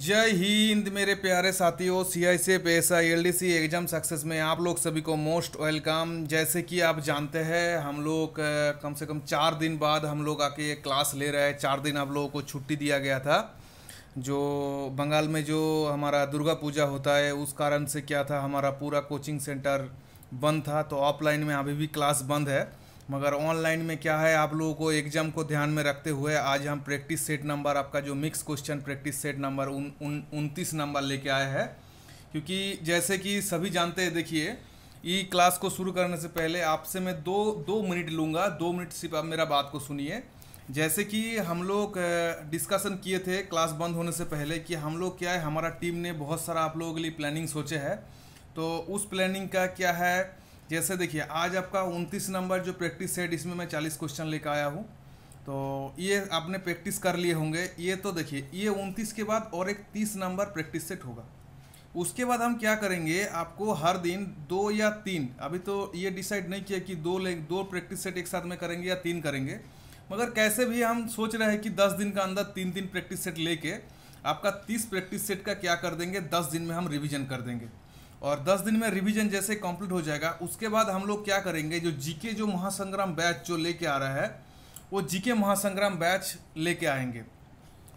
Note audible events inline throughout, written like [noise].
जय हिंद मेरे प्यारे साथियों C I C S I L D C exam success में आप लोग सभी को मोस्ट वेलकम जैसे कि आप जानते हैं, हम लोग कम से कम चार दिन बाद हम लोग आके ये क्लास ले रहे हैं। चार दिन आप लोगों को छुट्टी दिया गया था। जो बंगाल में जो हमारा दुर्गा पूजा होता है, उस कारण से क्या था, हमारा पूरा कोचिंग सेंटर बंद था। तो ऑफलाइन में अभी भी क्लास बंद है। मगर ऑनलाइन में क्या है, आप लोगों को एग्ज़ाम को ध्यान में रखते हुए आज हम प्रैक्टिस सेट नंबर, आपका जो mix question practice set number उन उन, उनतीस नंबर लेके आए हैं। क्योंकि जैसे कि सभी जानते हैं, देखिए, ई क्लास को शुरू करने से पहले आपसे मैं दो दो मिनट लूँगा, दो मिनट सिर्फ़ आप मेरा बात को सुनिए। जैसे कि हम लोग डिस्कशन किए थे क्लास बंद होने से पहले कि हम लोग क्या है, हमारा टीम ने बहुत सारा आप लोगों के लिए प्लानिंग सोचे है। तो उस प्लानिंग का क्या है जैसे देखिए, आज आपका उनतीस नंबर जो प्रैक्टिस सेट इसमें मैं चालीस क्वेश्चन लेकर आया हूँ। तो ये आपने प्रैक्टिस कर लिए होंगे। ये तो देखिए, ये उनतीस के बाद और एक तीस नंबर प्रैक्टिस सेट होगा। उसके बाद हम क्या करेंगे, आपको हर दिन दो या तीन, अभी तो ये डिसाइड नहीं किया कि दो ले, दो प्रैक्टिस सेट एक साथ में करेंगे या तीन करेंगे। मगर कैसे भी हम सोच रहे हैं कि दस दिन का अंदर तीन तीन प्रैक्टिस सेट लेके आपका तीस प्रैक्टिस सेट का क्या कर देंगे, दस दिन में हम रिवीजन कर देंगे। और दस दिन में रिवीजन जैसे कंप्लीट हो जाएगा। उसके बाद हम लोग क्या करेंगे, जो जीके जो महासंग्राम बैच जो लेके आ रहा है, वो जीके महासंग्राम बैच लेके आएँगे।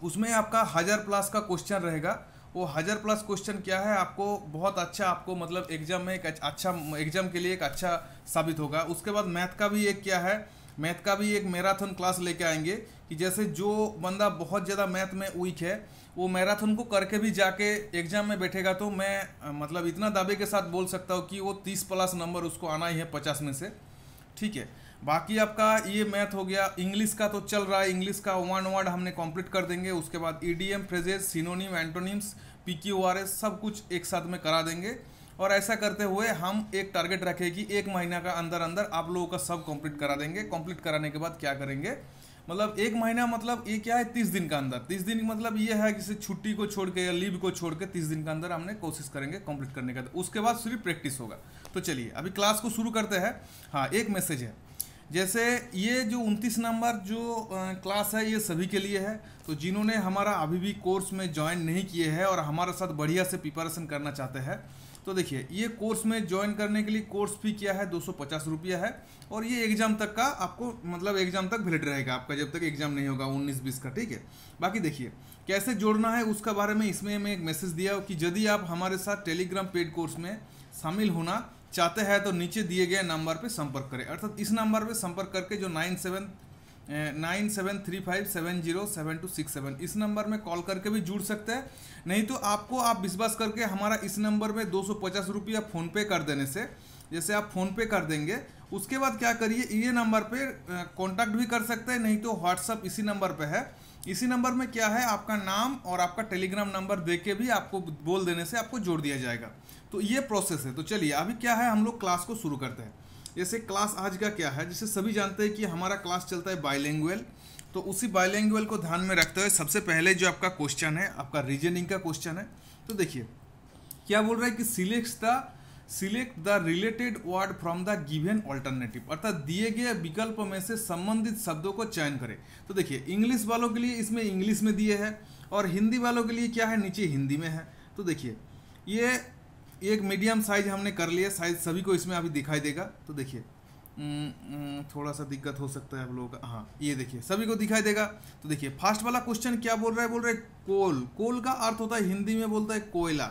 उसमें आपका हज़ार प्लस का क्वेश्चन रहेगा। वो हज़ार प्लस क्वेश्चन क्या है, आपको बहुत अच्छा आपको मतलब एग्ज़ाम में एक अच्छा एग्ज़ाम के लिए एक अच्छा साबित होगा। उसके बाद मैथ का भी एक क्या है मैथ का भी एक मैराथन क्लास लेके आएँगे कि जैसे जो बंदा बहुत ज़्यादा मैथ में वीक है वो मैराथन को करके भी जाके एग्ज़ाम में बैठेगा तो मैं मतलब इतना दावे के साथ बोल सकता हूँ कि वो तीस प्लस नंबर उसको आना ही है पचास में से। ठीक है? बाकी आपका ये मैथ हो गया। इंग्लिश का तो चल रहा है। इंग्लिश का वन वर्ड हमने कंप्लीट कर देंगे। उसके बाद idiom phrases synonym antonyms P Q R S सब कुछ एक साथ में करा देंगे। और ऐसा करते हुए हम एक टारगेट रखें कि एक महीना का अंदर अंदर आप लोगों का सब कंप्लीट करा देंगे। कंप्लीट कराने के बाद क्या करेंगे? मतलब एक महीना मतलब ये क्या है? तीस दिन का अंदर। तीस दिन मतलब ये है कि छुट्टी को छोड़ के या लीव को छोड़ के तीस दिन का अंदर हमने कोशिश करेंगे कंप्लीट करने का। उसके बाद सिर्फ़ प्रैक्टिस होगा। तो चलिए, अभी क्लास को शुरू करते हैं। हाँ एक मैसेज है। जैसे ये जो उनतीस नंबर जो क्लास है, ये सभी के लिए है। तो जिन्होंने हमारा अभी भी कोर्स में ज्वाइन नहीं किए हैं और हमारे साथ बढ़िया से प्रिपरेशन करना चाहते हैं तो देखिए, ये कोर्स में ज्वाइन करने के लिए कोर्स फ़ी क्या है? दो सौ पचास रुपया है। और ये एग्ज़ाम तक का आपको मतलब एग्ज़ाम तक वैलिड रहेगा आपका, जब तक एग्ज़ाम नहीं होगा, उन्नीस बीस का, ठीक है? बाकी देखिए, कैसे जोड़ना है उसका बारे में इसमें मैं एक मैसेज दिया कि यदि आप हमारे साथ टेलीग्राम पेड कोर्स में शामिल होना चाहते हैं तो नीचे दिए गए नंबर पर संपर्क करें। अर्थात इस नंबर पर संपर्क करके जो nine seven nine seven three five seven zero seven two six seven. इस नंबर में कॉल करके भी जुड़ सकते हैं। नहीं तो आपको आप विश्वास करके हमारा इस नंबर में दो सौ पचास रुपया फ़ोनपे कर देने से, जैसे आप फ़ोनपे कर देंगे, उसके बाद क्या करिए, ये नंबर पे कांटेक्ट भी कर सकते हैं, नहीं तो व्हाट्सअप इसी नंबर पे है। इसी नंबर में क्या है, आपका नाम और आपका टेलीग्राम नंबर दे के भी आपको बोल देने से आपको जोड़ दिया जाएगा। तो ये प्रोसेस है। तो चलिए, अभी क्या है, हम लोग क्लास को शुरू करते हैं। जैसे क्लास आज का क्या है, जैसे सभी जानते हैं कि हमारा क्लास चलता है बाइलैंग्वेज तो उसी बाइलैंग्वेज को ध्यान में रखते हुए सबसे पहले जो आपका क्वेश्चन है, आपका रीजनिंग का क्वेश्चन है तो देखिए, क्या बोल रहा है कि select the select the related word from the given alternative अर्थात दिए गए विकल्प में से संबंधित शब्दों को चयन करें। तो देखिए इंग्लिश वालों के लिए इसमें इंग्लिश में दिए है, और हिंदी वालों के लिए क्या है, नीचे हिंदी में है। तो देखिए, ये एक मीडियम साइज़ हमने कर लिया साइज़ सभी को इसमें अभी दिखाई देगा। तो देखिए हम्म, हम्म, थोड़ा सा दिक्कत हो सकता है आप लोगों का। हाँ ये देखिए सभी को दिखाई देगा। तो देखिए फ़र्स्ट वाला क्वेश्चन क्या बोल रहा है? बोल रहा कोल। कोल का अर्थ होता है हिंदी में बोलता है कोयला।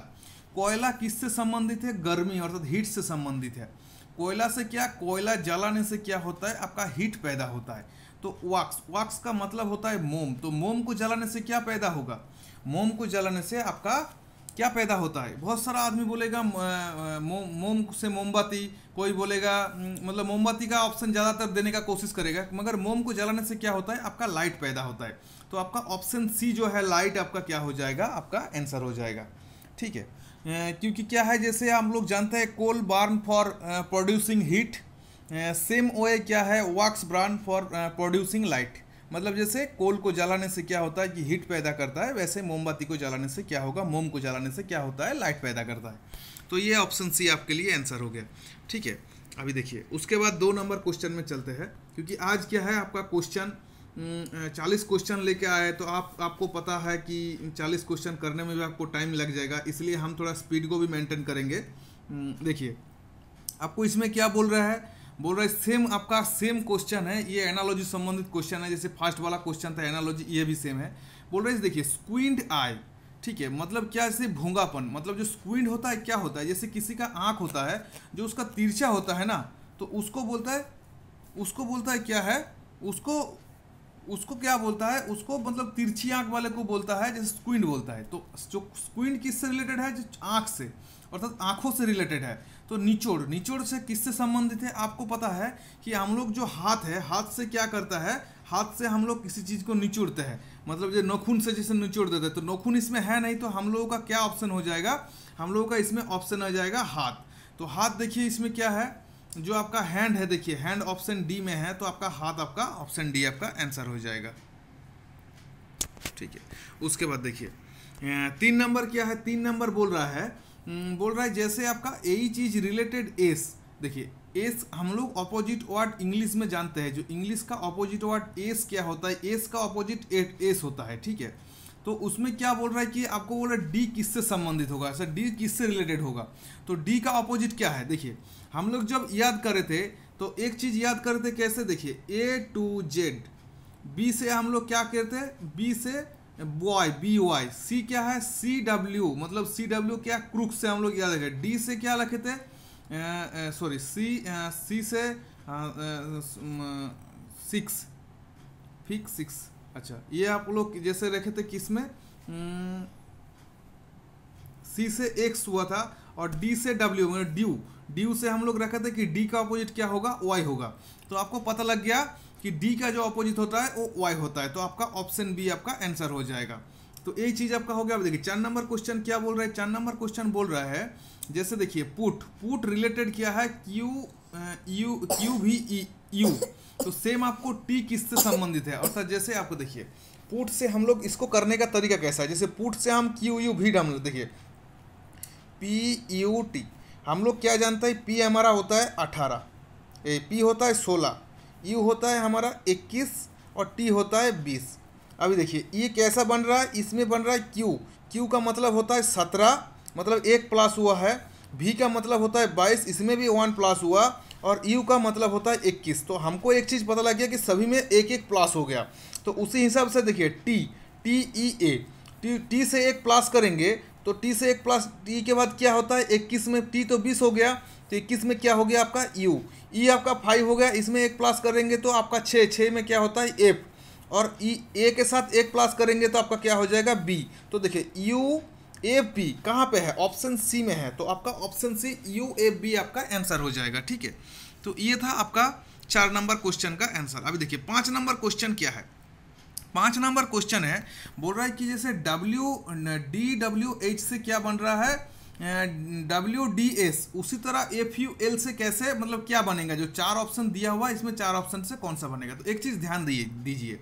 कोयला किससे संबंधित है? गर्मी अर्थात हीट से संबंधित है। कोयला से क्या? कोयला जलाने से क्या होता है? आपका हीट पैदा होता है। तो वाक्स वाक्स का मतलब होता है मोम। तो मोम को जलाने से क्या पैदा होगा? मोम को जलाने से आपका क्या पैदा होता है? बहुत सारा आदमी बोलेगा मोम मोम से मोमबत्ती, कोई बोलेगा मतलब मोमबत्ती का ऑप्शन ज़्यादातर देने का कोशिश करेगा, मगर मोम को जलाने से क्या होता है? आपका लाइट पैदा होता है। तो आपका ऑप्शन सी जो है लाइट आपका क्या हो जाएगा? आपका आंसर हो जाएगा। ठीक है? क्योंकि क्या है, जैसे हम लोग जानते हैं coal burn for producing heat same way क्या है? Wax burned for producing light मतलब जैसे कोल को जलाने से क्या होता है कि हीट पैदा करता है वैसे मोमबत्ती को जलाने से क्या होगा मोम को जलाने से क्या होता है लाइट पैदा करता है। तो ये ऑप्शन सी आपके लिए आंसर हो गया। ठीक है अभी देखिए उसके बाद दो नंबर क्वेश्चन में चलते हैं क्योंकि आज क्या है आपका क्वेश्चन चालीस क्वेश्चन लेके आए तो आप आपको पता है कि चालीस क्वेश्चन करने में भी आपको टाइम लग जाएगा इसलिए हम थोड़ा स्पीड को भी मेंटेन करेंगे। हम्म, देखिए आपको इसमें क्या बोल रहा है बोल रहा है सेम आपका सेम क्वेश्चन है, ये एनालॉजी संबंधित क्वेश्चन है, जैसे फ़र्स्ट वाला क्वेश्चन था एनालॉजी ये भी सेम है। बोल रहे हैं, देखिए स्क्वींड आई ठीक है मतलब क्या जैसे भूंगापन मतलब जो स्क्विंड होता है, क्या होता है, जैसे किसी का आँख होता है, जो उसका तिरछा होता है ना तो उसको बोलता है, उसको बोलता है क्या है, उसको उसको क्या बोलता है, उसको मतलब तिरछी आँख वाले को बोलता है, जैसे स्क्वींड बोलता है। तो जो स्क्वींड किससे रिलेटेड है, जो आँख से, अर्थात आँखों से रिलेटेड है। तो निचोड़ निचोड़ से किससे संबंधित है? आपको पता है कि हम लोग जो हाथ है, हाथ से क्या करता है? हाथ से हम लोग किसी चीज़ को निचोड़ते हैं। मतलब जो नखून से जैसे निचोड़ देते हैं। तो नखून इसमें है नहीं तो हम लोगों का क्या ऑप्शन हो जाएगा? हम लोगों का इसमें ऑप्शन हो जाएगा हाथ। तो हाथ देखिए इसमें क्या है? जो आपका हैंड है, देखिए हैंड ऑप्शन डी में है तो आपका हाथ आपका ऑप्शन डी आपका आंसर हो जाएगा। ठीक है। उसके बाद देखिए तीन नंबर क्या है? तीन नंबर बोल रहा है बोल रहा है जैसे आपका यही चीज़ रिलेटेड एस देखिए एस हम लोग अपोजिट वर्ड इंग्लिश में जानते हैं, जो इंग्लिश का अपोजिट वर्ड एस क्या होता है? एस का अपोजिट एस होता है, ठीक है? तो उसमें क्या बोल रहा है कि आपको बोल रहा है डी किससे संबंधित होगा? ऐसा डी किससे रिलेटेड होगा? तो डी का अपोजिट क्या है? देखिए, हम लोग जब याद करे थे तो एक चीज़ याद करते कैसे? देखिए ए टू जेड बी से हम लोग क्या करते हैं? बी से बॉय बी वाई सी क्या है? सी डब्ल्यू मतलब सी डब्ल्यू क्या? क्रुक से हम लोग याद रखे। डी से क्या रखे थे? सॉरी सी सी से सिक्स फिक्स सिक्स अच्छा ये आप लोग जैसे रखे थे किसमें सी से एक्स हुआ था और डी से डब्ल्यू मतलब ड्यू ड्यू से हम लोग रखे थे कि डी का अपोजिट क्या होगा? वाई होगा। तो आपको पता लग गया कि डी का जो अपोजिट होता है, वो वाई होता है। तो आपका ऑप्शन बी आपका आंसर हो जाएगा। तो एक चीज़ आपका हो गया। देखिए, चार नंबर क्वेश्चन क्या बोल रहा है? चार नंबर क्वेश्चन बोल रहा है, जैसे देखिए पुट पुट रिलेटेड क्या है क्यू यू क्यू भी यू तो सेम आपको टी किससे संबंधित है? अर्थात जैसे आपको देखिए पुट से हम लोग इसको करने का तरीका कैसा है? जैसे पुट से हम क्यू यू भी डाल देखिए पी यू टी हम लोग क्या जानते हैं? पी हमारा होता है अठारह। ए पी होता है सोलह। यू होता है हमारा इक्कीस और टी होता है बीस। अभी देखिए, ये कैसा बन रहा है? इसमें बन रहा है क्यू। क्यू का मतलब होता है सत्रह मतलब एक प्लस हुआ है। भी का मतलब होता है बाईस, इसमें भी वन प्लस हुआ और यू का मतलब होता है इक्कीस। तो हमको एक चीज़ पता लग गया कि सभी में एक एक प्लस हो गया। तो उसी हिसाब से देखिए, T T, E, A. T T से एक प्लस करेंगे तो टी से एक प्लस, टी के बाद क्या होता है? इक्कीस में टी तो बीस हो गया तो इक्कीस में क्या हो गया आपका? यू ई e आपका फाइव हो गया इसमें एक प्लस करेंगे तो आपका छः छः में क्या होता है? एफ़ और ई e, ए के साथ एक प्लस करेंगे तो आपका क्या हो जाएगा? बी तो देखिए यू ए बी कहाँ पे है? ऑप्शन सी में है। तो आपका option C U A B आपका आंसर हो जाएगा ठीक है? तो ये था आपका चार नंबर क्वेश्चन का आंसर अभी देखिए पाँच नंबर क्वेश्चन क्या है? पाँच नंबर क्वेश्चन है बोल रहा है कि जैसे डब्ल्यू डी डब्ल्यू एच से क्या बन रहा है? डब्ल्यू डी एस उसी तरह एफ़ यू एल से कैसे मतलब क्या बनेगा? जो चार ऑप्शन दिया हुआ है, इसमें चार ऑप्शन से कौन सा बनेगा? तो एक चीज़ ध्यान दीजिए।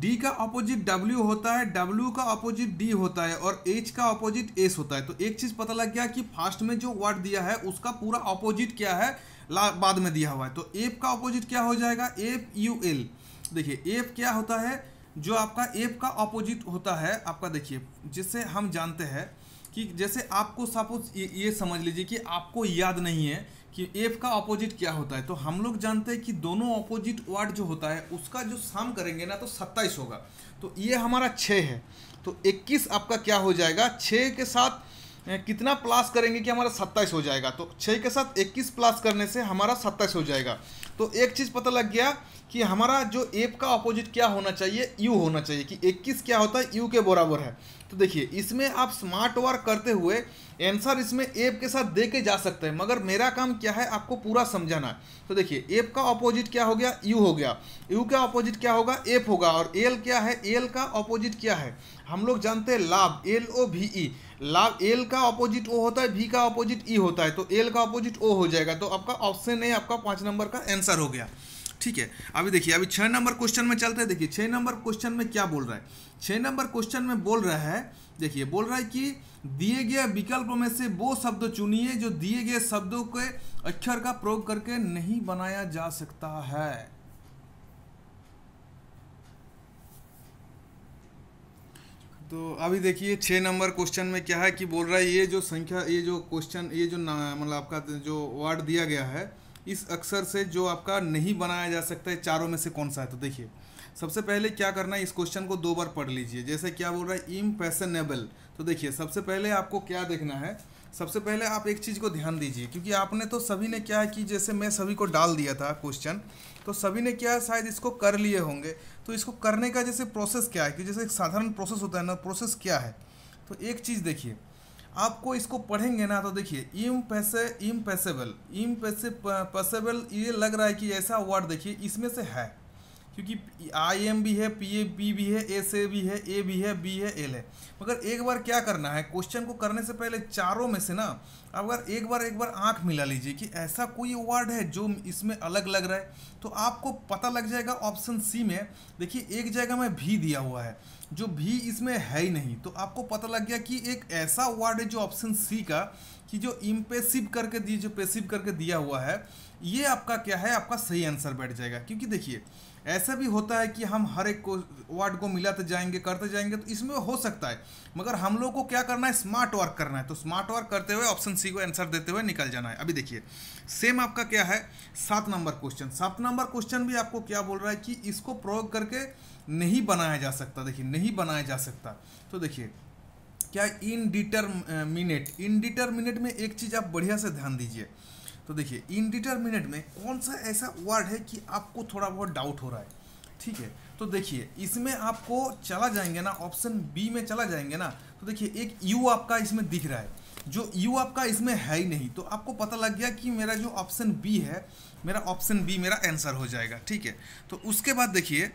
डी का अपोजिट डब्ल्यू होता है डब्ल्यू का अपोजिट डी होता है, और एच का अपोजिट एस होता है। तो एक चीज़ पता लग गया कि फास्ट में जो वर्ड दिया है, उसका पूरा अपोजिट क्या है बाद में दिया हुआ है। तो एफ़ का अपोजिट क्या हो जाएगा? एफ़ यू एल देखिए एफ़ क्या होता है? जो आपका एफ़ का अपोजिट होता है, आपका देखिए जिससे हम जानते हैं कि जैसे आपको सपोज़ ये, ये समझ लीजिए कि आपको याद नहीं है कि एफ़ का ऑपोजिट क्या होता है। तो हम लोग जानते हैं कि दोनों ऑपोजिट वर्ड जो होता है उसका जो साम करेंगे ना तो सत्ताईस होगा। तो ये हमारा छः है। तो इक्कीस आपका क्या हो जाएगा? छः के साथ कितना प्लस करेंगे कि हमारा सत्ताईस हो जाएगा? तो छः के साथ इक्कीस प्लस करने से हमारा सत्ताईस हो जाएगा। तो एक चीज़ पता लग गया कि हमारा जो एप का अपोजिट क्या होना चाहिए? यू होना चाहिए, कि इक्कीस क्या होता है? यू के बराबर है। तो देखिए, इसमें आप स्मार्ट वर्क करते हुए आंसर इसमें एप के साथ दे के जा सकते हैं, मगर मेरा काम क्या है आपको पूरा समझाना है। तो देखिए एप का अपोजिट क्या हो गया? यू हो गया। यू का अपोजिट क्या होगा? एप होगा। और एल क्या है? एल का अपोजिट क्या है? हम लोग जानते हैं लाभ एल ओ वी ई लाभ एल का अपोजिट ओ होता है भी का अपोजिट ई होता है तो एल का अपोजिट ओ हो जाएगा। तो आपका ऑप्शन ए आपका पाँच नंबर का आंसर हो गया। ठीक है? अभी देखिए, अभी छः नंबर क्वेश्चन में चलते हैं। देखिए छः नंबर क्वेश्चन में क्या बोल रहा है? छः नंबर क्वेश्चन में बोल रहा है, देखिए, बोल रहा है कि दिए गए विकल्प में से वो शब्द चुनिए जो दिए गए शब्दों के अक्षर का प्रयोग करके नहीं बनाया जा सकता है। तो अभी देखिए छः नंबर क्वेश्चन में क्या है कि बोल रहा है, ये जो संख्या, ये जो क्वेश्चन ये जो मतलब आपका जो वर्ड दिया गया है, इस अक्षर से जो आपका नहीं बनाया जा सकता है, चारों में से कौन सा है? तो देखिए, सबसे पहले क्या करना है, इस क्वेश्चन को दो बार पढ़ लीजिए। जैसे क्या बोल रहा है इम्पैशनेबल तो देखिए, सबसे पहले आपको क्या देखना है सबसे पहले आप एक चीज़ को ध्यान दीजिए, क्योंकि आपने तो सभी ने क्या है कि जैसे मैं सभी को डाल दिया था क्वेश्चन तो सभी ने क्या है, शायद इसको कर लिए होंगे। तो इसको करने का जैसे प्रोसेस क्या है कि जैसे एक साधारण प्रोसेस होता है ना प्रोसेस क्या है? तो एक चीज़ देखिए, आपको इसको पढ़ेंगे ना तो देखिए इम पैसे इम पैसेबल इम पैसे पैसेबल ये लग रहा है कि ऐसा वर्ड देखिए, इसमें से है। क्योंकि आई एम भी है पी ए बी भी है एस ए भी है ए भी है बी है एल है। मगर एक बार क्या करना है क्वेश्चन को करने से पहले चारों में से ना अगर एक बार एक बार आँख मिला लीजिए कि ऐसा कोई वर्ड है जो इसमें अलग लग रहा है तो आपको पता लग जाएगा ऑप्शन सी में, देखिए एक जगह में भी दिया हुआ है, जो भी इसमें है ही नहीं। तो आपको पता लग गया कि एक ऐसा वर्ड है जो ऑप्शन सी का, कि जो इम्पेसिव करके दिए जो पेसिव करके दिया हुआ है ये आपका क्या है? आपका सही आंसर बैठ जाएगा। क्योंकि देखिए, ऐसा भी होता है कि हम हर एक को वर्ड को मिलाते जाएँगे, करते जाएँगे तो इसमें हो सकता है। मगर हम लोग को क्या करना है? स्मार्ट वर्क करना है। तो स्मार्ट वर्क करते हुए ऑप्शन सी को आंसर देते हुए निकल जाना है। अभी देखिए सेम आपका क्या है? सात नंबर क्वेश्चन सात नंबर क्वेश्चन भी आपको क्या बोल रहा है कि इसको प्रयोग करके नहीं बनाया जा सकता। देखिए, नहीं बनाया जा सकता। तो देखिए, क्या इनडिटरमिनेट इनडिटरमिनेट में एक चीज़ आप बढ़िया से ध्यान दीजिए। तो देखिए इनडिटर्मिनेट में कौन सा ऐसा वर्ड है कि आपको थोड़ा बहुत डाउट हो रहा है? ठीक है तो देखिए, इसमें आपको चला जाएँगे ना ऑप्शन बी में चला जाएँगे ना तो देखिए, एक यू आपका इसमें दिख रहा है। जो यू आपका इसमें है ही नहीं तो आपको पता लग गया कि मेरा जो ऑप्शन बी है, मेरा ऑप्शन बी मेरा आंसर हो जाएगा, ठीक है? तो उसके बाद देखिए,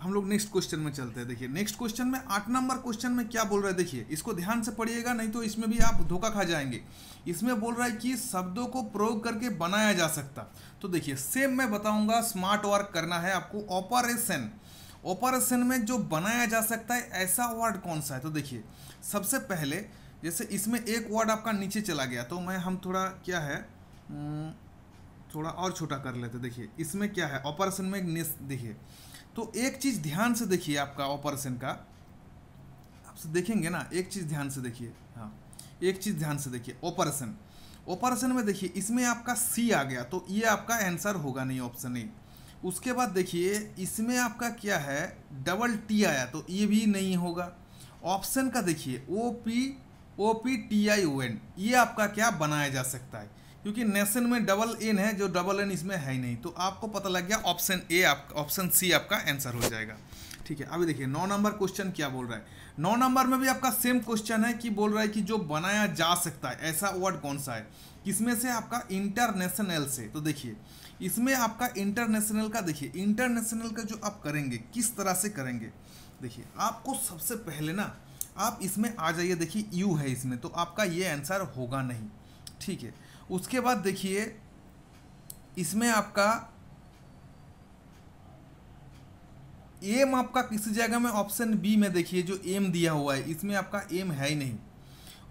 हम लोग नेक्स्ट क्वेश्चन में चलते हैं। देखिए नेक्स्ट क्वेश्चन में आठ नंबर क्वेश्चन में क्या बोल रहा है? देखिए, इसको ध्यान से पढ़िएगा, नहीं तो इसमें भी आप धोखा खा जाएँगे। इसमें बोल रहा है कि शब्दों को प्रयोग करके बनाया जा सकता। तो देखिए सेम मैं बताऊँगा स्मार्ट वर्क करना है आपको। ऑपरेशन ऑपरेशन में जो बनाया जा सकता है, ऐसा वर्ड कौन सा है? तो देखिए, सबसे पहले, जैसे इसमें एक वर्ड आपका नीचे चला गया तो मैं, हम थोड़ा क्या है थोड़ा और छोटा कर लेते। देखिए, इसमें क्या है? ऑपरेशन में एक देखिए तो एक चीज़ ध्यान से देखिए आपका ऑपरेशन का। आप देखेंगे ना, एक चीज़ ध्यान से देखिए हाँ। एक चीज़ ध्यान से देखिए ऑपरेशन ऑपरेशन में देखिए, इसमें आपका सी आ गया तो ये आपका आंसर होगा नहीं ऑप्शन ए उसके बाद देखिए, इसमें आपका क्या है? डबल टी आया तो ये भी नहीं होगा. ऑप्शन का देखिए O P O P T I O N ये आपका क्या बनाया जा सकता है? क्योंकि नेशन में डबल एन है, जो डबल एन इसमें है ही नहीं तो आपको पता लग गया ऑप्शन ए आप ऑप्शन सी आपका आंसर हो जाएगा. ठीक है, अभी देखिए, नौ नंबर क्वेश्चन क्या बोल रहा है? नौ नंबर में भी आपका सेम क्वेश्चन है कि बोल रहा है कि जो बनाया जा सकता है, ऐसा वर्ड कौन सा है? किसमें से? आपका इंटरनेशनल से। तो देखिए, इसमें आपका इंटरनेशनल का देखिए इंटरनेशनल का जो आप करेंगे, किस तरह से करेंगे? देखिए, आपको सबसे पहले ना, आप इसमें आ जाइए, देखिए यू है इसमें तो आपका ये आंसर होगा नहीं। ठीक है, उसके बाद देखिए, इसमें आपका एम आपका किसी जगह में ऑप्शन बी में देखिए, जो एम दिया हुआ है, इसमें आपका एम है ही नहीं।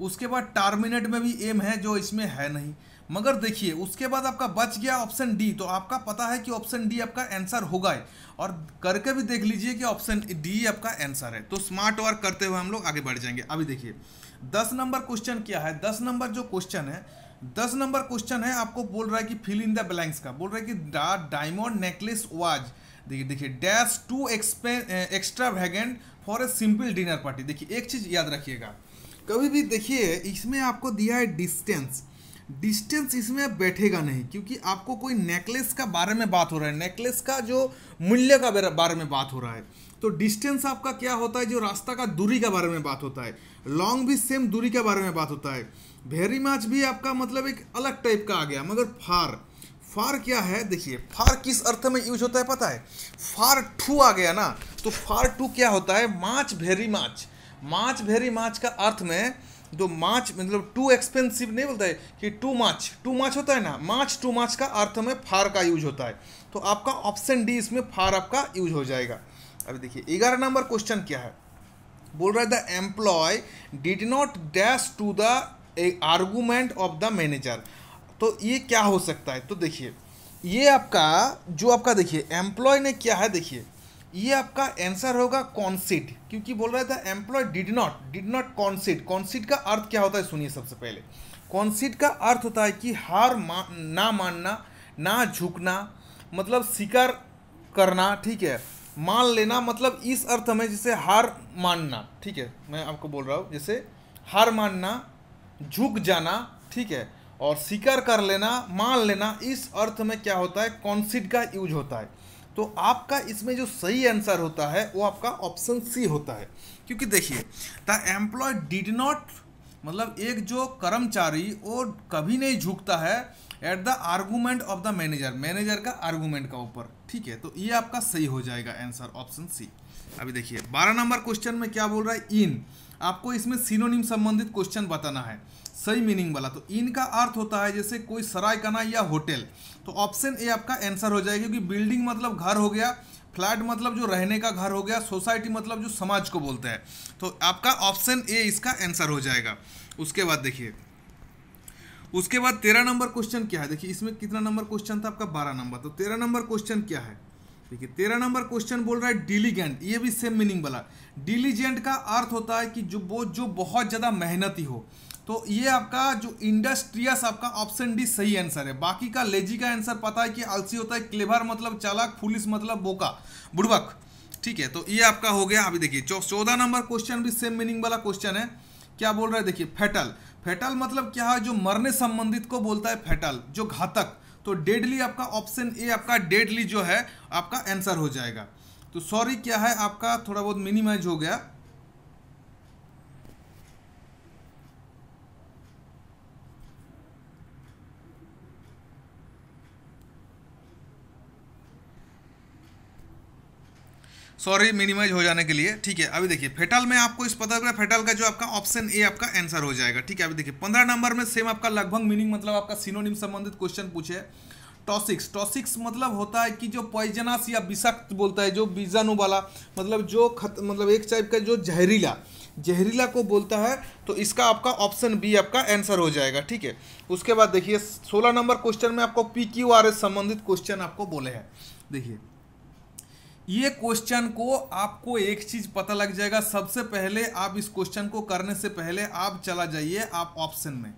उसके बाद टर्मिनेट में भी एम है, जो इसमें है नहीं। मगर देखिए, उसके बाद आपका बच गया ऑप्शन डी तो आपका पता है कि ऑप्शन डी आपका आंसर होगा और करके भी देख लीजिए कि ऑप्शन डी आपका आंसर है। तो स्मार्ट वर्क करते हुए हम लोग आगे बढ़ जाएँगे। अभी देखिए, दस नंबर क्वेश्चन क्या है? दस नंबर जो क्वेश्चन है, दस नंबर क्वेश्चन है, आपको बोल रहा है कि फिल इन द ब्लैंक्स का। बोल रहा है कि डायमंड नेकलेस वाज। देखिए देखिए dash to extravagant for a simple dinner party देखिए, एक चीज़ याद रखिएगा। कभी भी देखिए, इसमें आपको दिया है डिस्टेंस डिस्टेंस इसमें बैठेगा नहीं, क्योंकि आपको कोई नेकलेस का बारे में बात हो रहा है। नेकलेस का जो मूल्य का बारे में बात हो रहा है। तो डिस्टेंस आपका क्या होता है? जो रास्ता का दूरी के बारे में बात होता है। लॉन्ग भी सेम दूरी के बारे में बात होता है। वेरी मच भी आपका मतलब एक अलग टाइप का आ गया, मगर फार फार क्या है, देखिए, फार किस अर्थ में यूज़ होता है पता है? फार टू आ गया ना तो फार टू क्या होता है? माच वेरी माच। माच वेरी माच का अर्थ में जो माच मतलब टू एक्सपेंसिव नहीं बोलता है, कि टू माच। टू माच होता है ना? माच, टू माच का अर्थ में फार का यूज़ होता है। तो आपका ऑप्शन डी इसमें फार आपका यूज़ हो जाएगा। अभी देखिए, ग्यारह नंबर क्वेश्चन क्या है? बोल रहा है, the employee did not dash to the argument of the manager. तो ये क्या हो सकता है? तो देखिए ये आपका जो आपका देखिए एम्प्लॉय ने क्या है देखिए ये आपका आंसर होगा कॉन्सिड क्योंकि बोल रहा था employee did not did not concede concede का अर्थ क्या होता है सुनिए सबसे पहले। कॉन्सिड का अर्थ होता है कि हार मा, ना मानना ना झुकना मतलब स्वीकार करना ठीक है? मान लेना मतलब इस अर्थ में जैसे हार मानना ठीक है? मैं आपको बोल रहा हूँ जैसे हार मानना झुक जाना ठीक है? और स्वीकार कर लेना, मान लेना, इस अर्थ में क्या होता है? कॉन्सिड का यूज़ होता है। तो आपका इसमें जो सही आंसर होता है, वो आपका ऑप्शन सी होता है। क्योंकि देखिए द एम्प्लॉय डिड नॉट मतलब एक जो कर्मचारी, वो कभी नहीं झुकता है at the argument of the manager manager का आर्गूमेंट का ऊपर। ठीक है? तो ये आपका सही हो जाएगा आंसर ऑप्शन सी अभी देखिए, बारह नंबर क्वेश्चन में क्या बोल रहा है? इन आपको इसमें सिनोनिम संबंधित क्वेश्चन बताना है। सही मीनिंग वाला। तो इन का अर्थ होता है जैसे कोई सराय कना या होटल। तो ऑप्शन ए आपका आंसर हो जाएगा क्योंकि बिल्डिंग मतलब घर हो गया फ्लैट मतलब जो रहने का घर हो गया सोसाइटी मतलब जो समाज को बोलते हैं। तो आपका ऑप्शन ए इसका आंसर हो जाएगा। उसके बाद देखिए। उसके बाद तेरह नंबर क्वेश्चन क्या है? देखिए, इसमें कितना नंबर क्वेश्चन था? आपका बारह नंबर तो तेरह नंबर क्वेश्चन क्या है? देखिए, तेरह नंबर क्वेश्चन बोल रहा है डिलीजेंट ये भी सेम मीनिंग वाला। डिलीजेंट का अर्थ होता है कि जो, वो जो बहुत ज़्यादा मेहनती हो। तो ये आपका जो इंडस्ट्रियस आपका ऑप्शन डी सही आंसर है। बाकी का लेजी का आंसर पता है कि आलसी होता है, क्लेवर मतलब चालाक पुलिस मतलब बोका, बुड़बक। ठीक है तो ये आपका हो गया। अभी देखिए चौदह नंबर क्वेश्चन भी सेम मीनिंग वाला क्वेश्चन है। क्या बोल रहा है? देखिए फेटल फेटल मतलब क्या है? जो मरने संबंधित को बोलता है फेटल जो घातक। तो डेडली आपका ऑप्शन ए आपका डेडली जो है, आपका आंसर हो जाएगा। तो सॉरी क्या है आपका? थोड़ा बहुत मिनिमाइज हो गया। सॉरी मिनिमाइज हो जाने के लिए। ठीक है, अभी देखिए फेटल में आपको इस पता चला फेटल का जो आपका ऑप्शन ए आपका आंसर हो जाएगा। ठीक है, अभी देखिए, पंद्रह नंबर में सेम आपका लगभग मीनिंग मतलब आपका सिनोनिम संबंधित क्वेश्चन पूछे टॉसिक्स टॉसिक्स मतलब होता है कि जो पॉइजनस या विषाक्त बोलता है, जो बीजाणु वाला मतलब जो खत मतलब एक टाइप का जो जहरीला जहरीला को बोलता है तो इसका आपका ऑप्शन बी आपका आंसर हो जाएगा। ठीक है, उसके बाद देखिए, सोलह नंबर क्वेश्चन में आपको पी क्यू आर एस संबंधित क्वेश्चन आपको बोले हैं। देखिए ये क्वेश्चन को आपको एक चीज़ पता लग जाएगा। सबसे पहले आप इस क्वेश्चन को करने से पहले आप चला जाइए आप ऑप्शन में।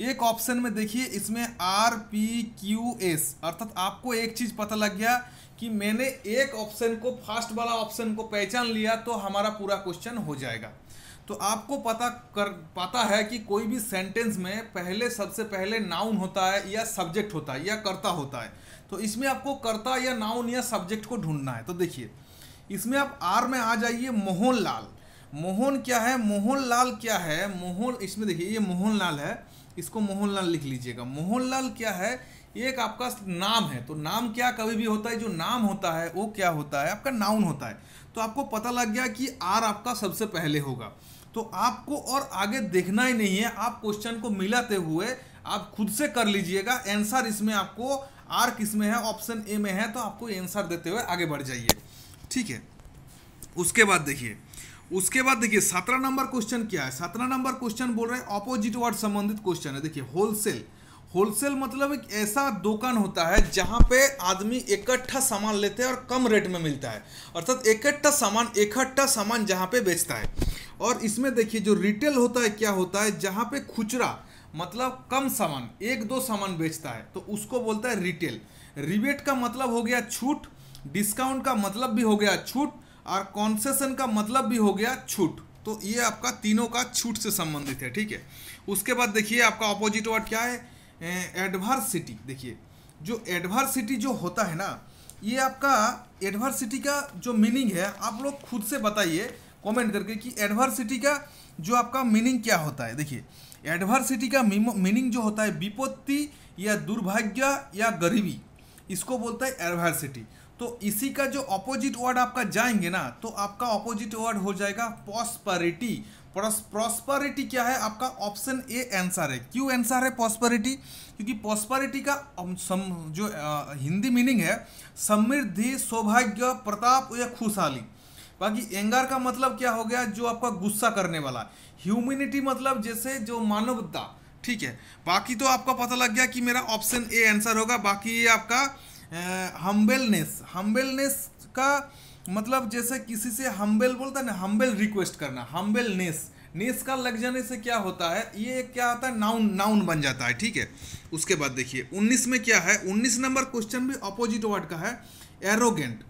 एक ऑप्शन में देखिए, इसमें आर पी क्यू एस अर्थात आपको एक चीज़ पता लग गया कि मैंने एक ऑप्शन को फ़र्स्ट वाला ऑप्शन को पहचान लिया तो हमारा पूरा क्वेश्चन हो जाएगा। तो आपको पता कर, पता है कि कोई भी सेंटेंस में पहले, सबसे पहले नाउन होता है या सब्जेक्ट होता है या कर्ता होता है। तो इसमें आपको कर्ता या नाउन या सब्जेक्ट को ढूंढना है। तो देखिए, इसमें आप आर में आ जाइए मोहन लाल मोहन क्या है? मोहन लाल क्या है? मोहन, इसमें देखिए, ये मोहन लाल है। इसको मोहन लाल लिख लीजिएगा। मोहन लाल क्या है? एक आपका नाम है। तो नाम क्या कभी भी होता है? जो नाम होता है, वो क्या होता है? आपका नाउन होता है। तो आपको पता लग गया कि आर आपका सबसे पहले होगा। तो आपको और आगे देखना ही नहीं है। आप क्वेश्चन को मिलाते हुए आप खुद से कर लीजिएगा। आंसर इसमें आपको आर किसमें है? ऑप्शन ए में है तो आपको आंसर देते हुए आगे बढ़ जाइए। ठीक है? उसके बाद देखिए, उसके बाद देखिए, सत्रह नंबर क्वेश्चन क्या है? सत्रह नंबर क्वेश्चन बोल रहे हैं ऑपोजिट वर्ड संबंधित क्वेश्चन है। देखिए होलसेल होलसेल मतलब एक ऐसा दुकान होता है जहाँ पे आदमी इकट्ठा सामान लेते हैं और कम रेट में मिलता है। अर्थात इकट्ठा सामान इकट्ठा सामान जहाँ पे बेचता है। और इसमें देखिए, जो रिटेल होता है, क्या होता है? जहाँ पे खुचरा मतलब कम सामान, एक दो सामान बेचता है तो उसको बोलता है रिटेल रिबेट का मतलब हो गया छूट डिस्काउंट का मतलब भी हो गया छूट, और कॉन्सेशन का मतलब भी हो गया छूट. तो ये आपका तीनों का छूट से संबंधित है, ठीक है? उसके बाद देखिए आपका ऑपोजिट वर्ड क्या है? एडवर्सिटी देखिए, जो एडवर्सिटी जो होता है ना, ये आपका एडवर्सिटी का जो मीनिंग है, आप लोग खुद से बताइए कमेंट करके कि एडवर्सिटी का जो आपका मीनिंग क्या होता है। देखिए एडवर्सिटी का मीनिंग जो होता है विपत्ति या दुर्भाग्य या गरीबी इसको बोलता है एडवर्सिटी तो इसी का जो अपोजिट वर्ड आपका जाएँगे ना तो आपका ऑपोजिट वर्ड हो जाएगा पॉस्परिटी प्रॉस्परिटी क्या है? आपका ऑप्शन ए आंसर है। क्यों आंसर है पॉस्परिटी क्योंकि पॉस्परिटी का सम, जो आ, हिंदी मीनिंग है समृद्धि सौभाग्य प्रताप या खुशहाली। बाकी एंगर का मतलब क्या हो गया? जो आपका गुस्सा करने वाला ह्यूमिनिटी मतलब जैसे जो मानवता, ठीक है? बाकी तो आपका पता लग गया कि मेरा ऑप्शन ए आंसर होगा। बाकी ये आपका हम्बेलनेस हम्बेलनेस का मतलब जैसे किसी से हम्बेल बोलता है ना हम्बेल रिक्वेस्ट करना हम्बेलनेस नेस का लग जाने से क्या होता है? ये क्या होता है? नाउन नाउन बन जाता है, ठीक है? उसके बाद देखिए 19 में क्या है? 19 नंबर क्वेश्चन भी अपोजिट वर्ड का है। एरोगेंट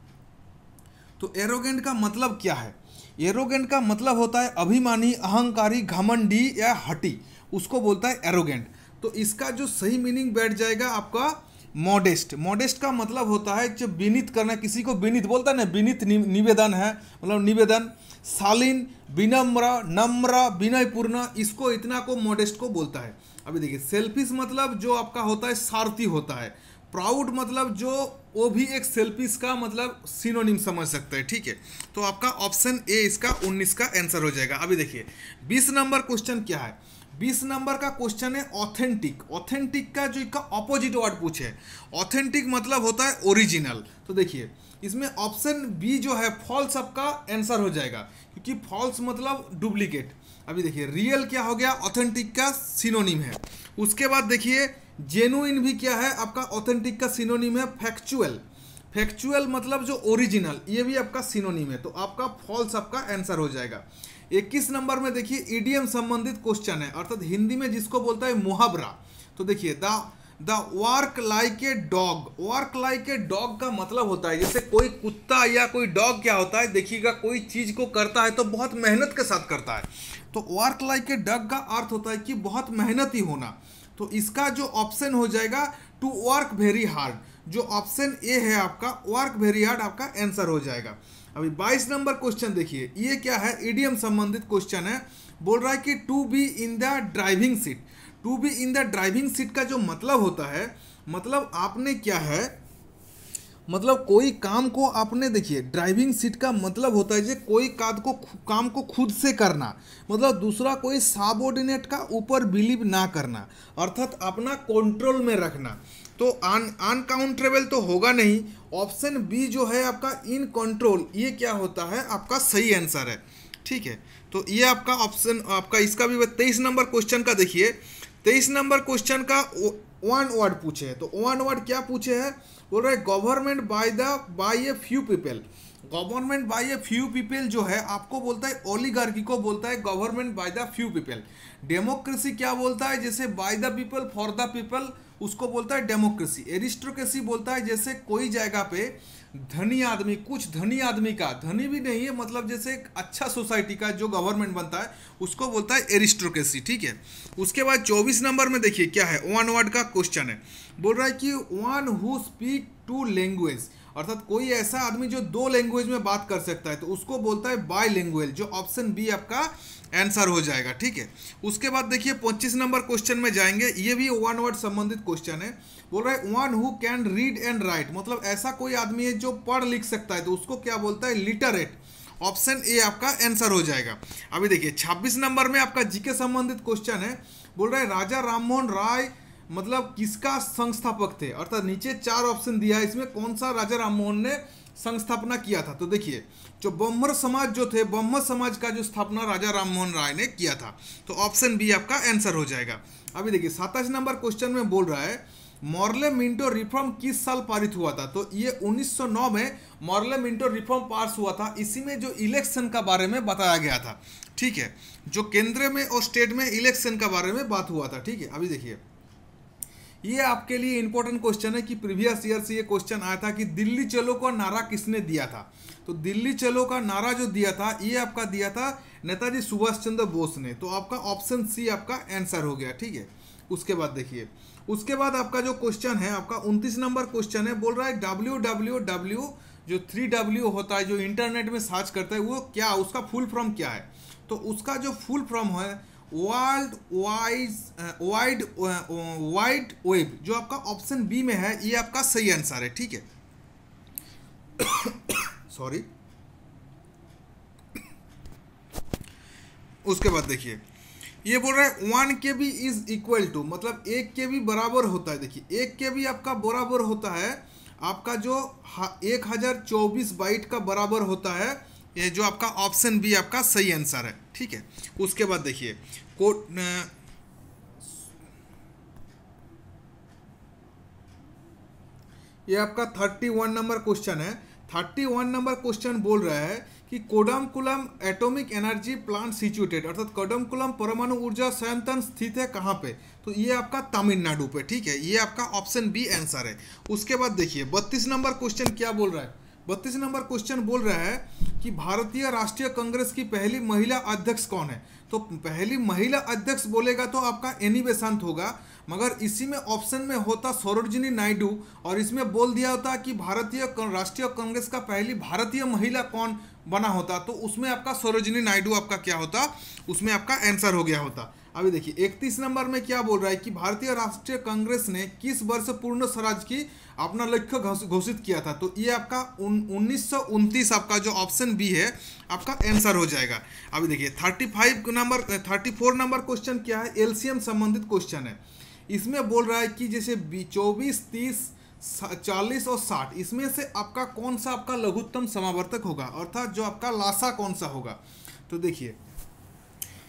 तो एरोगेंट का मतलब क्या है? एरोगेंट का मतलब होता है अभिमानी, अहंकारी, घमंडी या हटी। उसको बोलता है एरोगेंट तो इसका जो सही मीनिंग बैठ जाएगा आपका मॉडेस्ट मॉडेस्ट का मतलब होता है जो विनित करना, किसी को विनित बोलता है ना, विनित निवेदन है मतलब निवेदन, शालीन, विनम्र, नम्र, विनयपूर्ण, इसको इतना को मॉडेस्ट को बोलता है। अभी देखिए सेल्फिश मतलब जो आपका होता है, सारथी होता है। प्राउड मतलब जो वो भी एक सेल्फिश का मतलब सिनोनिम समझ सकते हैं, ठीक है? तो आपका ऑप्शन ए इसका 19 का आंसर हो जाएगा। अभी देखिए 20 नंबर क्वेश्चन क्या है? बीस नंबर का क्वेश्चन है ऑथेंटिक ऑथेंटिक का जो इसका ऑपोजिट वर्ड पूछे ऑथेंटिक मतलब होता है ओरिजिनल तो देखिए, इसमें ऑप्शन बी जो है फॉल्स आपका आंसर हो जाएगा, क्योंकि फॉल्स मतलब डुप्लीकेट अभी देखिए रियल क्या हो गया? ऑथेंटिक का सिनोनिम है। उसके बाद देखिए जेनुइन भी क्या है? आपका ऑथेंटिक का सिनोनिम है फैक्चुअल फैक्चुअल मतलब जो ओरिजिनल ये भी आपका सिनोनिम है। तो आपका फॉल्स आपका आंसर हो जाएगा। इक्कीस नंबर में देखिए ईडीएम संबंधित क्वेश्चन है। अर्थात हिंदी में जिसको बोलता है मुहावरा। तो देखिए, the the work like a dog work like a dog का मतलब होता है, जैसे कोई कुत्ता या कोई डॉग क्या होता है, देखिएगा, कोई चीज़ को करता है तो बहुत मेहनत के साथ करता है। तो वर्क लाइक ए डॉग का अर्थ होता है कि बहुत मेहनती होना। तो इसका जो ऑप्शन हो जाएगा टू वर्क वेरी हार्ड जो ऑप्शन ए है आपका वर्क वेरी हार्ड आपका आंसर हो जाएगा. अभी 22 नंबर क्वेश्चन देखिए. ये क्या है? ईडीएम संबंधित क्वेश्चन है. बोल रहा है कि to be in the driving seat to be in the driving seat का जो मतलब होता है मतलब आपने क्या है? मतलब कोई काम को आपने देखिए ड्राइविंग सीट का मतलब होता है जो कोई काद को काम को खुद से करना। मतलब दूसरा कोई साबोर्डिनेट का ऊपर बिलीव ना करना, अर्थात अपना कंट्रोल में रखना। तो अन अनकाउंटेबल तो होगा नहीं ऑप्शन बी जो है आपका इन कंट्रोल ये क्या होता है? आपका सही आंसर है। ठीक है? तो ये आपका ऑप्शन आपका इसका भी तेईस नंबर क्वेश्चन का देखिए। तेईस नंबर क्वेश्चन का वन वर्ड पूछे तो वन वर्ड क्या पूछे है? बोल रहे government by the by a few people government by a few people जो है, आपको बोलता है ओलीगार्की को बोलता है government by the few people democracy क्या बोलता है? जैसे by the people for the people उसको बोलता है डेमोक्रेसी एरिस्टोक्रेसी बोलता है, जैसे कोई जगह पे धनी आदमी, कुछ धनी आदमी का, धनी भी नहीं है मतलब जैसे एक अच्छा सोसाइटी का जो गवर्नमेंट बनता है, उसको बोलता है एरिस्टोक्रेसी, ठीक है? उसके बाद चौबीस नंबर में देखिए क्या है वन वर्ड का क्वेश्चन है। बोल रहा है कि one who speak two language, अर्थात कोई ऐसा आदमी जो दो लैंग्वेज में बात कर सकता है तो उसको बोलता है बाय लैंग्वेज जो ऑप्शन बी आपका आंसर हो जाएगा, ठीक है? उसके बाद देखिए, पच्चीस नंबर क्वेश्चन में जाएँगे। ये भी वन वर्ड संबंधित क्वेश्चन है। बोल रहा है one who can read and write मतलब ऐसा कोई आदमी है जो पढ़ लिख सकता है तो उसको क्या बोलता है? लिटरेट ऑप्शन ए आपका आंसर हो जाएगा। अभी देखिए 26 नंबर में आपका जीके संबंधित क्वेश्चन है। बोल रहा है, राजा राममोहन राय मतलब किसका संस्थापक थे? अर्थात नीचे चार ऑप्शन दिया है, इसमें कौन सा राजा राममोहन ने संस्थापना किया था। तो देखिए, जो ब्रह्म समाज जो थे ब्रह्म समाज का जो स्थापना राजा राममोहन राय ने किया था तो ऑप्शन बी आपका आंसर हो जाएगा। अभी देखिए, सत्ताईस नंबर क्वेश्चन में बोल रहा है, मॉर्ले मिंटो रिफॉर्म किस साल पारित हुआ था? तो ये 1909 में मॉर्ले मिंटो रिफॉर्म पास हुआ था। इसी में जो इलेक्शन का बारे में बताया गया था। ठीक है, जो केंद्र में और स्टेट में इलेक्शन का बारे में बात हुआ था। ठीक है, अभी देखिए। ये आपके लिए इंपॉर्टेंट क्वेश्चन है कि प्रीवियस ईयर से ये क्वेश्चन आया था कि दिल्ली चलो का नारा किसने दिया था? तो दिल्ली चलो का नारा जो दिया था, ये आपका दिया था नेताजी सुभाष चंद्र बोस ने। तो आपका ऑप्शन सी आपका आंसर हो गया, ठीक है? उसके बाद देखिए। उसके बाद आपका जो क्वेश्चन है, आपका उनतीस नंबर क्वेश्चन है, बोल रहा है डब्ल्यू डब्ल्यू डब्ल्यू जो थ्री डब्ल्यू होता है, जो इंटरनेट में सर्च करता है, वो क्या, उसका फुल फॉर्म क्या है? तो उसका जो फुल फॉर्म है world wise wide wide web जो आपका ऑप्शन बी में है, ये आपका सही आंसर है, ठीक है? [coughs] सॉरी उसके बाद देखिए, ये बोल रहा है वन के बी इज़ इक्वल टू मतलब एक के बी बराबर होता है, देखिए, एक के बी आपका बराबर होता है, आपका जो एक हज़ार चौबीस बाइट का बराबर होता है ये जो आपका ऑप्शन बी आपका सही आंसर है, ठीक है? उसके बाद देखिए कोट ये आपका थर्टी वन नंबर क्वेश्चन है। थर्टी वन नंबर क्वेश्चन बोल रहा है कि Kudankulam atomic energy plant situated अर्थात कोडमकुलम परमाणु ऊर्जा संयंत्र स्थित है कहाँ पे? तो ये आपका तमिलनाडु पे, ठीक है? ये आपका ऑप्शन बी आंसर है। उसके बाद देखिए, बत्तीस नंबर क्वेश्चन क्या बोल रहा है? बत्तीस नंबर क्वेश्चन बोल रहा है कि भारतीय राष्ट्रीय कांग्रेस की पहली महिला अध्यक्ष कौन है? तो पहली महिला अध्यक्ष बोलेगा तो आपका एनी बेसांत होगा, मगर इसी में ऑप्शन में होता सरोजनी नायडू और इसमें बोल दिया होता कि भारतीय राष्ट्रीय कांग्रेस का पहली भारतीय महिला कौन बना होता तो उसमें आपका सरोजनी नायडू आपका क्या होता? उसमें आपका आंसर हो गया होता। अभी देखिए, इकतीस नंबर में क्या बोल रहा है कि भारतीय राष्ट्रीय कांग्रेस ने किस वर्ष पूर्ण स्वराज की अपना लक्ष्य घोषित किया था? तो ये आपका उन्नीस सौ उनतीस आपका जो ऑप्शन बी है, आपका आंसर हो जाएगा। अभी देखिए thirty five number thirty four number question क्या है? एलसीएम संबंधित क्वेश्चन है। इसमें बोल रहा है कि जैसे चौबीस, तीस चालीस और साठ, इसमें से आपका कौन सा आपका लघुत्तम समावर्तक होगा? अर्थात जो आपका लासा कौन सा होगा? तो देखिए,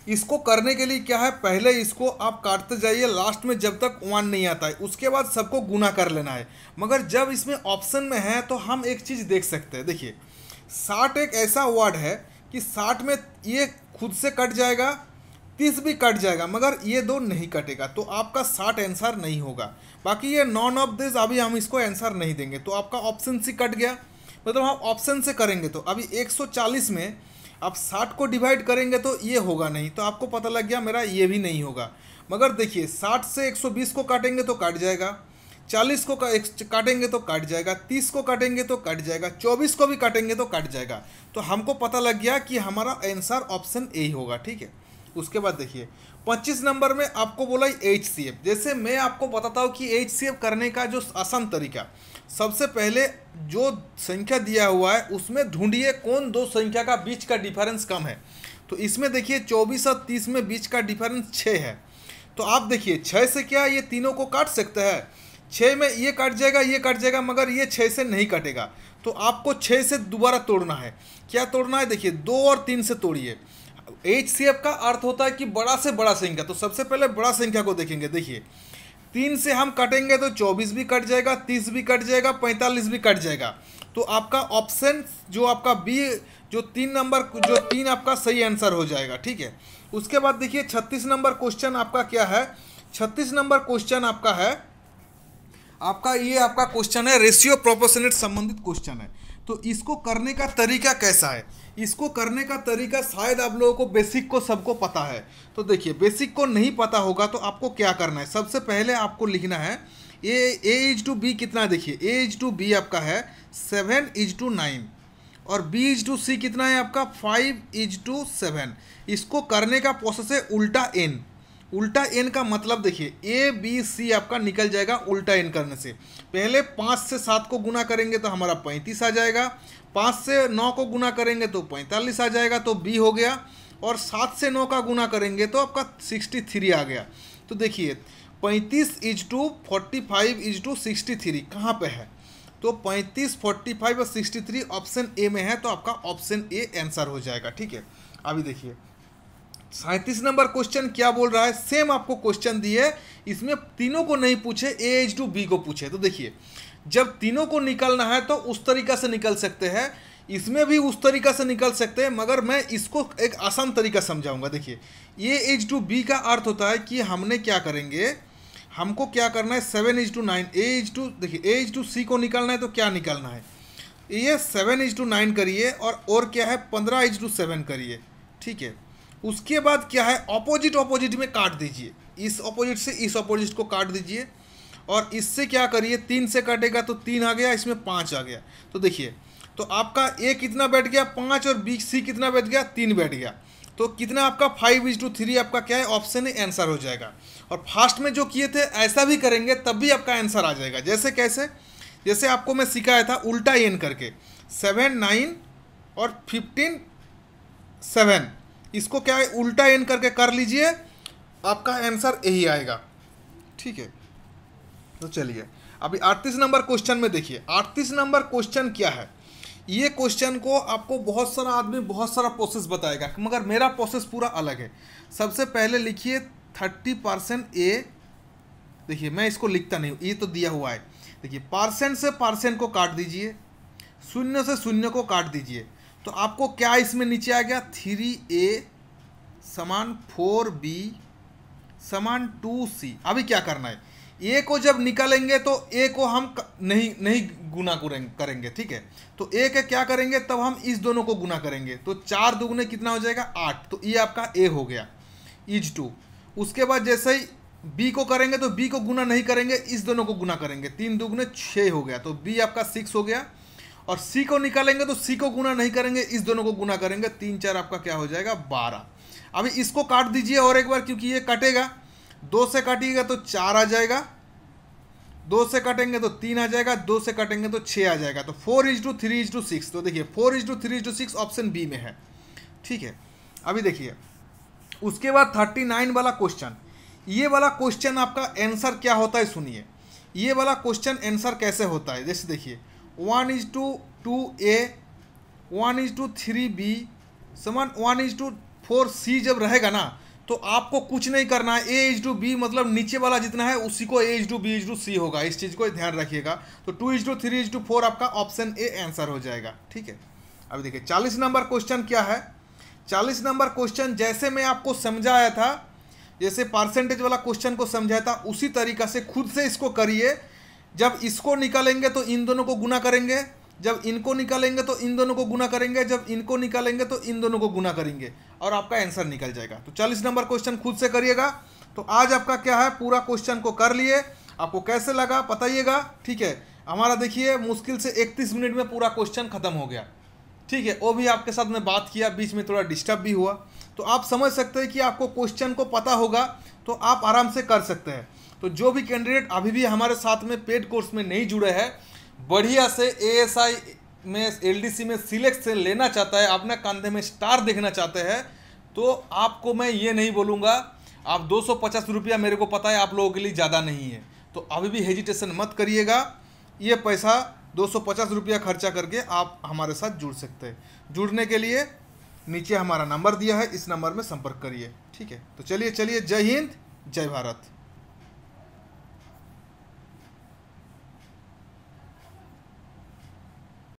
इसको करने के लिए क्या है? पहले इसको आप काटते जाइए लास्ट में जब तक वन नहीं आता है। उसके बाद सबको गुना कर लेना है। मगर जब इसमें ऑप्शन में है तो हम एक चीज़ देख सकते हैं। देखिए, साठ एक ऐसा वर्ड है कि साठ में ये खुद से कट जाएगा तीस भी कट जाएगा, मगर ये दो नहीं कटेगा तो आपका साठ आंसर नहीं होगा। बाकी ये नॉन ऑफ़ दिस अभी हम इसको आंसर नहीं देंगे तो आपका ऑप्शन सी कट गया। मतलब हम ऑप्शन से करेंगे तो अभी 140 में आप 60 को डिवाइड करेंगे तो ये होगा नहीं तो आपको पता लग गया मेरा ये भी नहीं होगा। मगर देखिए 60 से 120 को काटेंगे तो काट जाएगा 40 को काटेंगे तो काट जाएगा 30 को काटेंगे तो कट जाएगा 24 को भी काटेंगे तो कट जाएगा। तो हमको पता लग गया कि हमारा आंसर ऑप्शन ए ही होगा, ठीक है? उसके बाद देखिए, पच्चीस नंबर में आपको बोला एच सी एफ़ जैसे मैं आपको बताता हूँ कि एच सी एफ़ करने का जो आसान तरीका, सबसे पहले जो संख्या दिया हुआ है, उसमें ढूंढिए कौन दो संख्या का बीच का डिफरेंस कम है। तो इसमें देखिए, चौबीस और तीस में बीच का डिफरेंस छः है। तो आप देखिए छः से क्या ये तीनों को काट सकते हैं? छः में ये कट जाएगा, ये कट जाएगा, मगर ये छः से नहीं कटेगा। तो आपको छः से दोबारा तोड़ना है। क्या तोड़ना है? देखिए, दो और तीन से तोड़िए। एच सी एफ़ का अर्थ होता है कि बड़ा से बड़ा संख्या। तो सबसे पहले बड़ा संख्या को देखेंगे, देखिए। तीन से हम कटेंगे तो चौबीस भी कट जाएगा, तीस भी कट जाएगा, पैंतालीस भी कट जाएगा। तो आपका ऑप्शन, जो आपका बी जो तीन नंबर, जो तीन आपका सही आंसर हो जाएगा, ठीक है? उसके बाद देखिए, छत्तीस नंबर क्वेश्चन आपका क्या है? छत्तीस नंबर क्वेश्चन आपका है, आपका ये आपका क्वेश्चन है, रेशियो प्रोपोर्शनेट संबंधित क्वेश्चन है। तो इसको करने का तरीका कैसा है? इसको करने का तरीका शायद आप लोगों को बेसिक को सबको पता है। तो देखिए बेसिक को नहीं पता होगा तो आपको क्या करना है? सबसे पहले आपको लिखना है, A A is to B कितना देखिए ए इज़ टू बी आपका है सेवन इज़ टू नाइन और बी इज़ टू सी कितना है आपका? फाइव इज़ टू सेवन इसको करने का प्रोसेस है उल्टा एन उल्टा एन का मतलब देखिए ए बी सी आपका निकल जाएगा उल्टा एन करने से। पहले पाँच से सात को गुना करेंगे तो हमारा पैंतीस आ जाएगा। पाँच से नौ को गुना करेंगे तो पैंतालीस आ जाएगा तो बी हो गया। और सात से नौ का गुना करेंगे तो आपका सिक्सटी थ्री आ गया। तो देखिए, पैंतीस is to forty five is to sixty three, कहाँ पर है? तो पैंतीस, फोर्टी फाइव और सिक्सटी थ्री ऑप्शन ए में है तो आपका ऑप्शन ए आंसर हो जाएगा, ठीक है? अभी देखिए, सैंतीस नंबर क्वेश्चन क्या बोल रहा है? सेम आपको क्वेश्चन दिए, इसमें तीनों को नहीं पूछे, ए एच टू बी को पूछे। तो देखिए जब तीनों को निकलना है तो उस तरीका से निकल सकते हैं। इसमें भी उस तरीका से निकल सकते हैं, मगर मैं इसको एक आसान तरीका समझाऊँगा। देखिए ए एच टू बी का अर्थ होता है कि हमने क्या करेंगे? हमको क्या करना है? Seven H two nine A H two देखिए ए एच टू सी को निकालना है तो क्या निकालना है? ये सेवन एच टू नाइन करिए और और क्या है? पंद्रह एच टू सेवन करिए, ठीक है? उसके बाद क्या है? ऑपोजिट ऑपोजिट में काट दीजिए। इस ऑपोजिट से इस ऑपोजिट को काट दीजिए। और इससे क्या करिए, तीन से काटेगा तो तीन आ गया, इसमें पाँच आ गया। तो देखिए तो आपका ए कितना बैठ गया? पाँच और बी सी कितना बैठ गया? तीन बैठ गया। तो कितना आपका फाइव इज़ टू थ्री आपका क्या है? ऑप्शन है आंसर हो जाएगा। और फास्ट में जो किए थे, ऐसा भी करेंगे, तब भी आपका आंसर आ जाएगा। जैसे कैसे? जैसे आपको मैं सिखाया था उल्टा एन करके। सेवन नाइन और फिफ्टीन सेवन इसको क्या है? उल्टा एन करके कर लीजिए, आपका आंसर यही आएगा। ठीक है? तो चलिए, अभी अड़तीस नंबर क्वेश्चन में देखिए। अड़तीस नंबर क्वेश्चन क्या है? ये क्वेश्चन को आपको बहुत सारा आदमी बहुत सारा प्रोसेस बताएगा, मगर मेरा प्रोसेस पूरा अलग है। सबसे पहले लिखिए थर्टी परसेंट ए देखिए, मैं इसको लिखता नहीं हूँ ये तो दिया हुआ है। देखिए परसेंट से परसेंट को काट दीजिए, शून्य से शून्य को काट दीजिए। तो आपको क्या इसमें नीचे आ गया? थ्री ए समान फोर बी समान टू सी अभी क्या करना है? ए को जब निकालेंगे तो ए को हम नहीं नहीं गुना करेंगे, ठीक है? तो ए के क्या करेंगे? तब हम इस दोनों को गुना करेंगे। तो चार दुगुने कितना हो जाएगा? आठ। तो ये आपका ए हो गया इज़ टू उसके बाद जैसे ही बी को करेंगे तो बी को गुना नहीं करेंगे, इस दोनों को गुना करेंगे। तीन दुगुने छः हो गया तो बी आपका सिक्स हो गया। और सी को निकालेंगे तो सी को गुना नहीं करेंगे, इस दोनों को गुना करेंगे। तीन, चार आपका क्या हो जाएगा? बारह। अभी इसको काट दीजिए और एक बार, क्योंकि ये कटेगा। दो से काटिएगा तो चार आ जाएगा। दो से काटेंगे तो तीन आ जाएगा, दो से काटेंगे तो छः आ जाएगा। तो four is to three is to six तो देखिए four is to three is to six option B में है। ठीक है? अभी देखिए, उसके बाद थर्टी नाइन वाला क्वेश्चन ये वाला क्वेश्चन आपका आंसर क्या होता है सुनिए। ये वाला क्वेश्चन आंसर कैसे होता है? जैसे देखिए one is to two A one is to three B समान one is to four C जब रहेगा ना तो आपको कुछ नहीं करना है। ए इज़ टू बी मतलब नीचे वाला जितना है, उसी को A is to B is to C होगा। इस चीज़ को ध्यान रखिएगा। तो two is to three is to four आपका ऑप्शन ए आंसर हो जाएगा। ठीक है? अभी देखिए, चालीस नंबर क्वेश्चन क्या है? चालीस नंबर क्वेश्चन जैसे मैं आपको समझाया था, जैसे परसेंटेज वाला क्वेश्चन को समझाया था, उसी तरीका से खुद से इसको करिए। जब इसको निकालेंगे तो इन दोनों को गुना करेंगे। जब इनको निकालेंगे तो इन दोनों को गुना करेंगे। जब इनको निकालेंगे तो इन दोनों को गुना करेंगे। और आपका आंसर निकल जाएगा। तो चालीस नंबर क्वेश्चन खुद से करिएगा। तो आज आपका क्या है? पूरा क्वेश्चन को कर लिए। आपको कैसे लगा बताइएगा, ठीक है? हमारा देखिए, मुश्किल से इकतीस मिनट में पूरा क्वेश्चन खत्म हो गया। ठीक है, वो भी आपके साथ में बात किया, बीच में थोड़ा डिस्टर्ब भी हुआ। तो आप समझ सकते हैं कि आपको क्वेश्चन को पता होगा तो आप आराम से कर सकते हैं। तो जो भी कैंडिडेट अभी भी हमारे साथ में पेड कोर्स में नहीं जुड़े हैं, बढ़िया से ए में एलडीसी में सिलेक्ट से लेना चाहता है, अपने कंधे में स्टार देखना चाहते हैं तो आपको मैं ये नहीं बोलूँगा, आप दो सौ पचास रुपया मेरे को पता है आप लोगों के लिए ज़्यादा नहीं है। तो अभी भी हेजिटेशन मत करिएगा, ये पैसा दो सौ पचास रुपया खर्चा करके आप हमारे साथ जुड़ सकते हैं। जुड़ने के लिए नीचे हमारा नंबर दिया है, इस नंबर में संपर्क करिए, ठीक है? तो चलिए चलिए, जय हिंद, जय भारत।